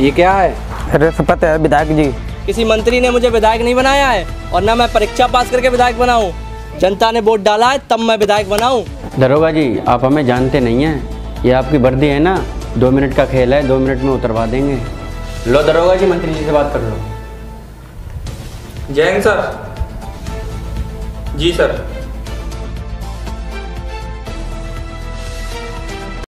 ये क्या है? रिश्वत है विधायक जी। किसी मंत्री ने मुझे विधायक नहीं बनाया है और ना मैं परीक्षा पास करके विधायक बनाऊँ। जनता ने वोट डाला है तब मैं विधायक बनाऊँ। दरोगा जी आप हमें जानते नहीं हैं। ये आपकी वर्दी है ना? दो मिनट का खेल है दो मिनट में उतरवा देंगे। लो दरोगा जी मंत्री जी से बात कर लो। जैन सर। जी सर।